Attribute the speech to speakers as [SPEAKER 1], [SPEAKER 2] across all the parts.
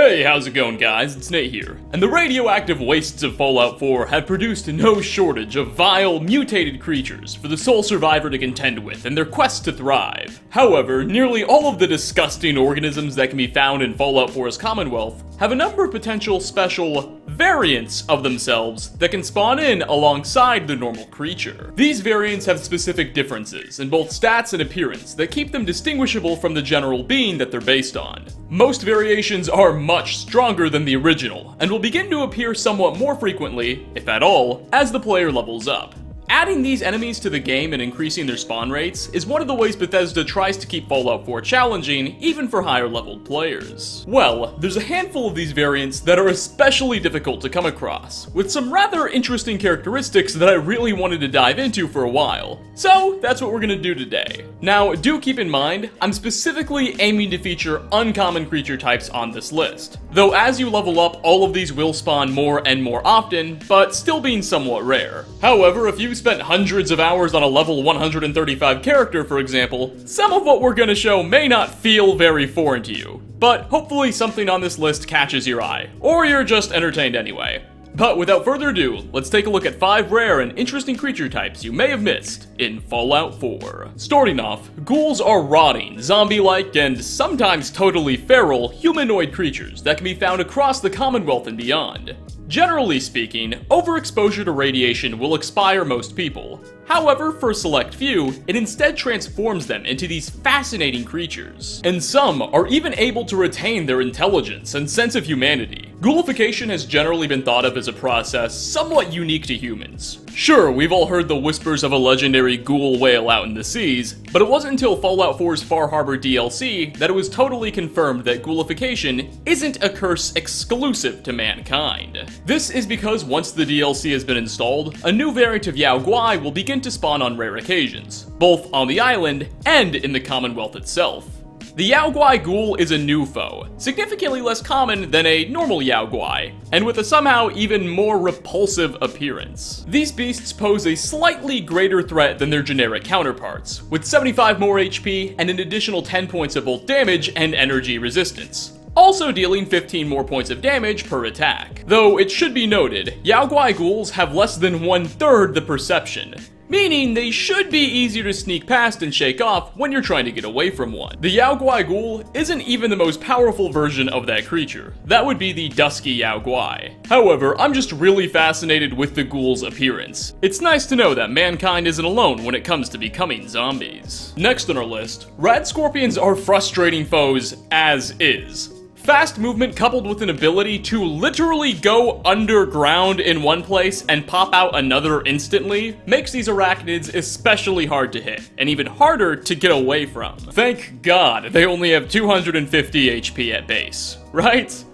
[SPEAKER 1] Hey, how's it going guys? It's Nate here. And the radioactive wastes of Fallout 4 have produced no shortage of vile, mutated creatures for the sole survivor to contend with in their quest to thrive. However, nearly all of the disgusting organisms that can be found in Fallout 4's Commonwealth have a number of potential special variants of themselves that can spawn in alongside the normal creature. These variants have specific differences in both stats and appearance that keep them distinguishable from the general being that they're based on. Most variations are much stronger than the original, and will begin to appear somewhat more frequently, if at all, as the player levels up. Adding these enemies to the game and increasing their spawn rates is one of the ways Bethesda tries to keep Fallout 4 challenging, even for higher leveled players. Well, there's a handful of these variants that are especially difficult to come across, with some rather interesting characteristics that I really wanted to dive into for a while. So, that's what we're gonna do today. Now, do keep in mind, I'm specifically aiming to feature uncommon creature types on this list. Though as you level up, all of these will spawn more and more often, but still being somewhat rare. However, if you spent hundreds of hours on a level 135 character, for example, some of what we're gonna show may not feel very foreign to you. But hopefully something on this list catches your eye, or you're just entertained anyway. But without further ado, let's take a look at 5 rare and interesting creature types you may have missed in Fallout 4. Starting off, ghouls are rotting, zombie-like, and sometimes totally feral humanoid creatures that can be found across the Commonwealth and beyond. Generally speaking, overexposure to radiation will expire most people. However, for select few, it instead transforms them into these fascinating creatures. And some are even able to retain their intelligence and sense of humanity. Ghoulification has generally been thought of as a process somewhat unique to humans. Sure, we've all heard the whispers of a legendary ghoul whale out in the seas, but it wasn't until Fallout 4's Far Harbor DLC that it was totally confirmed that ghoulification isn't a curse exclusive to mankind. This is because once the DLC has been installed, a new variant of Yao Guai will begin to spawn on rare occasions, both on the island and in the Commonwealth itself. The Yao Guai Ghoul is a new foe, significantly less common than a normal Yao Guai, and with a somehow even more repulsive appearance. These beasts pose a slightly greater threat than their generic counterparts, with 75 more HP and an additional 10 points of both damage and energy resistance also dealing 15 more points of damage per attack. Though it should be noted, Yao Guai ghouls have less than one third the perception, meaning they should be easier to sneak past and shake off when you're trying to get away from one. The Yao Guai Ghoul isn't even the most powerful version of that creature. That would be the Dusky Yao Guai. However, I'm just really fascinated with the ghoul's appearance. It's nice to know that mankind isn't alone when it comes to becoming zombies. Next on our list, Rad Scorpions are frustrating foes as is. Fast movement coupled with an ability to literally go underground in one place and pop out another instantly makes these arachnids especially hard to hit, and even harder to get away from. Thank god they only have 250 HP at base, right?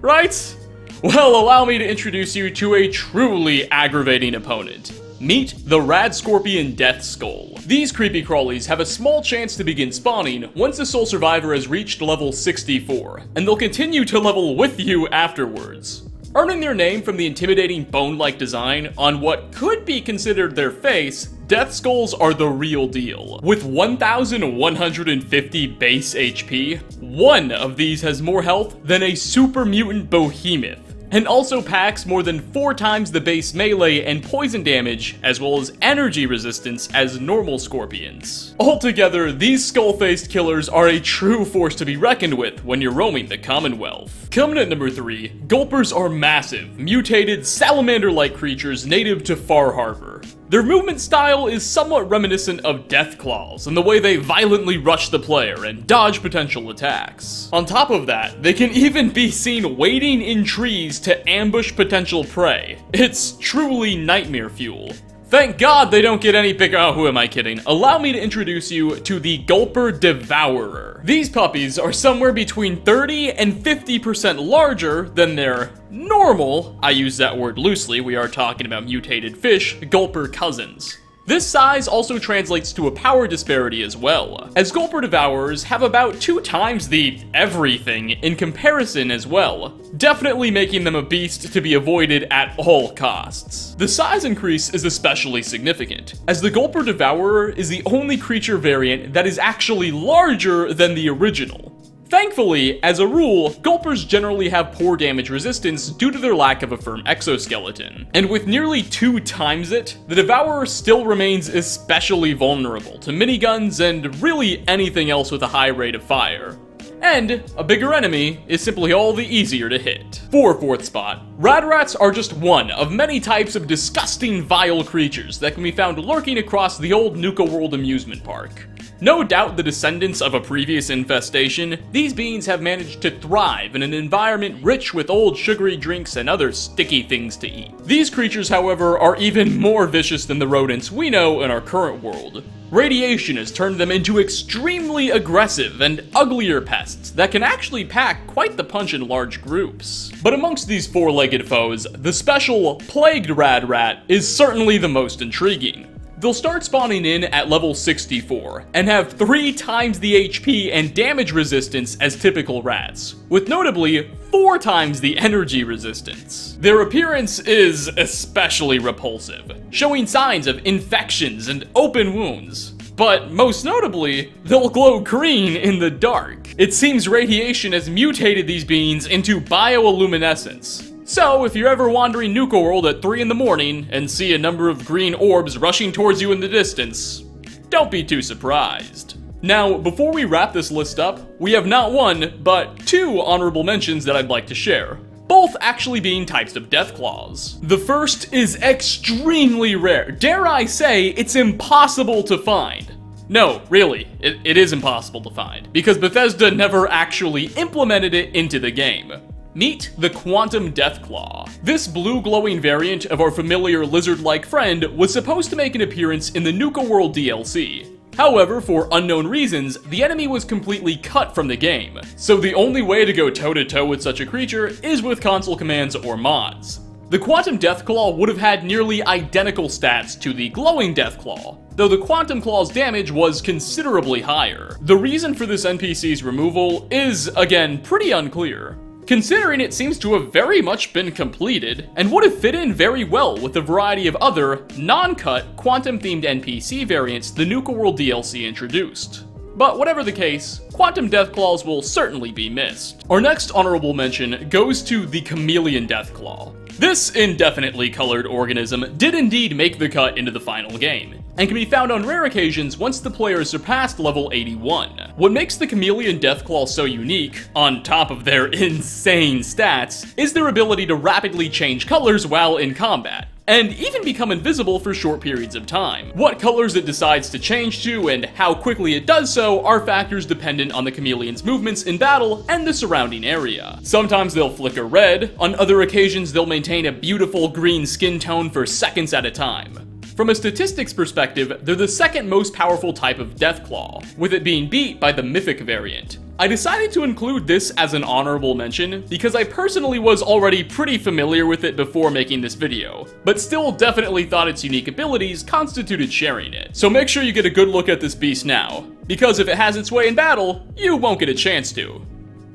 [SPEAKER 1] Right? Well, allow me to introduce you to a truly aggravating opponent. Meet the Rad Scorpion Death Skull. These creepy crawlies have a small chance to begin spawning once the sole survivor has reached level 64, and they'll continue to level with you afterwards. Earning their name from the intimidating bone-like design on what could be considered their face, Death Skulls are the real deal. With 1,150 base HP, one of these has more health than a super mutant behemoth and also packs more than 4 times the base melee and poison damage, as well as energy resistance as normal scorpions. Altogether, these skull-faced killers are a true force to be reckoned with when you're roaming the Commonwealth. Coming at number 3, Gulpers are massive, mutated, salamander-like creatures native to Far Harbor. Their movement style is somewhat reminiscent of Deathclaws in the way they violently rush the player and dodge potential attacks. On top of that, they can even be seen waiting in trees to ambush potential prey. It's truly nightmare fuel. Thank God they don't get any bigger- oh, who am I kidding? Allow me to introduce you to the Gulper Devourer. These puppies are somewhere between 30 and 50% larger than their normal, I use that word loosely, we are talking about mutated fish, Gulper cousins. This size also translates to a power disparity as well, as Gulper Devourers have about two times the everything in comparison as well, definitely making them a beast to be avoided at all costs. The size increase is especially significant, as the Gulper Devourer is the only creature variant that is actually larger than the original. Thankfully, as a rule, gulpers generally have poor damage resistance due to their lack of a firm exoskeleton. And with nearly two times it, the Devourer still remains especially vulnerable to miniguns and really anything else with a high rate of fire. And a bigger enemy is simply all the easier to hit. For fourth spot, Radrats are just one of many types of disgusting, vile creatures that can be found lurking across the old Nuka World amusement park. No doubt the descendants of a previous infestation, these beings have managed to thrive in an environment rich with old sugary drinks and other sticky things to eat. These creatures, however, are even more vicious than the rodents we know in our current world. Radiation has turned them into extremely aggressive and uglier pests that can actually pack quite the punch in large groups. But amongst these four-legged foes, the special Plagued Rad Rat is certainly the most intriguing. They'll start spawning in at level 64, and have 3 times the HP and damage resistance as typical rats, with notably 4 times the energy resistance. Their appearance is especially repulsive, showing signs of infections and open wounds, but most notably, they'll glow green in the dark. It seems radiation has mutated these beings into bioluminescence, so, if you're ever wandering Nuka World at 3 in the morning and see a number of green orbs rushing towards you in the distance, don't be too surprised. Now, before we wrap this list up, we have not one, but two honorable mentions that I'd like to share both actually being types of Deathclaws. The first is extremely rare. Dare I say, it's impossible to find. No, really, it, it is impossible to find, because Bethesda never actually implemented it into the game. Meet the Quantum Deathclaw. This blue glowing variant of our familiar lizard-like friend was supposed to make an appearance in the Nuka World DLC. However, for unknown reasons, the enemy was completely cut from the game, so the only way to go toe-to-toe -to -toe with such a creature is with console commands or mods. The Quantum Deathclaw would have had nearly identical stats to the Glowing Deathclaw, though the Quantum Claw's damage was considerably higher. The reason for this NPC's removal is, again, pretty unclear considering it seems to have very much been completed, and would have fit in very well with a variety of other, non-cut, quantum-themed NPC variants the Nuka World DLC introduced. But whatever the case, Quantum Deathclaws will certainly be missed. Our next honorable mention goes to the Chameleon Deathclaw. This indefinitely colored organism did indeed make the cut into the final game, and can be found on rare occasions once the player has surpassed level 81. What makes the Chameleon Deathclaw so unique, on top of their insane stats, is their ability to rapidly change colors while in combat, and even become invisible for short periods of time. What colors it decides to change to and how quickly it does so are factors dependent on the chameleon's movements in battle and the surrounding area. Sometimes they'll flicker red, on other occasions they'll maintain a beautiful green skin tone for seconds at a time. From a statistics perspective, they're the second most powerful type of Deathclaw, with it being beat by the Mythic variant. I decided to include this as an honorable mention because I personally was already pretty familiar with it before making this video, but still definitely thought its unique abilities constituted sharing it. So make sure you get a good look at this beast now, because if it has its way in battle, you won't get a chance to.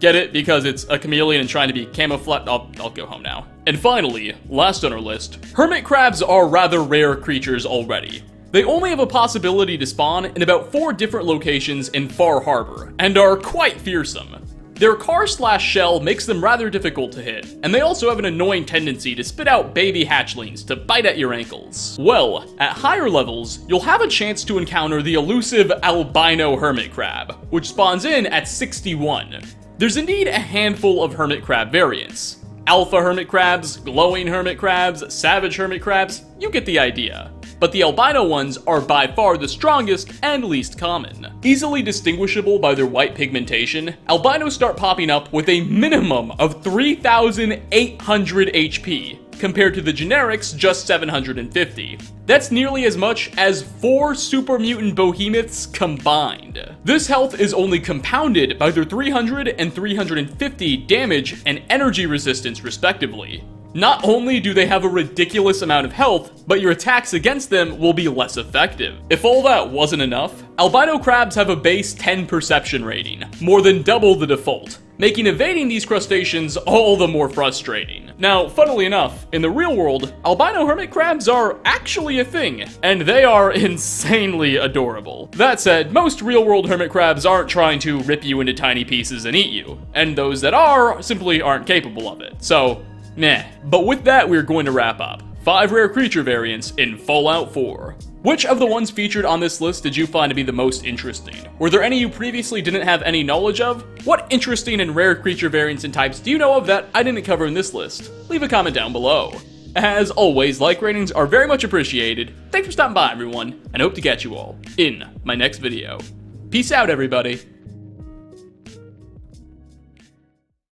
[SPEAKER 1] Get it? Because it's a chameleon and trying to be camouflaged. I'll, I'll go home now. And finally, last on our list, hermit crabs are rather rare creatures already. They only have a possibility to spawn in about four different locations in Far Harbor, and are quite fearsome. Their car slash shell makes them rather difficult to hit, and they also have an annoying tendency to spit out baby hatchlings to bite at your ankles. Well, at higher levels, you'll have a chance to encounter the elusive albino hermit crab, which spawns in at 61. There's indeed a handful of hermit crab variants. Alpha hermit crabs, glowing hermit crabs, savage hermit crabs, you get the idea. But the albino ones are by far the strongest and least common. Easily distinguishable by their white pigmentation, albinos start popping up with a minimum of 3,800 HP, compared to the generics just 750. That's nearly as much as four super mutant behemoths combined. This health is only compounded by their 300 and 350 damage and energy resistance respectively. Not only do they have a ridiculous amount of health, but your attacks against them will be less effective. If all that wasn't enough, albino crabs have a base 10 perception rating, more than double the default, making evading these crustaceans all the more frustrating. Now, funnily enough, in the real world, albino hermit crabs are actually a thing, and they are insanely adorable. That said, most real world hermit crabs aren't trying to rip you into tiny pieces and eat you, and those that are simply aren't capable of it. So, meh. But with that, we're going to wrap up. 5 rare creature variants in Fallout 4. Which of the ones featured on this list did you find to be the most interesting? Were there any you previously didn't have any knowledge of? What interesting and rare creature variants and types do you know of that I didn't cover in this list? Leave a comment down below. As always, like ratings are very much appreciated. Thanks for stopping by, everyone, and hope to catch you all in my next video. Peace out, everybody.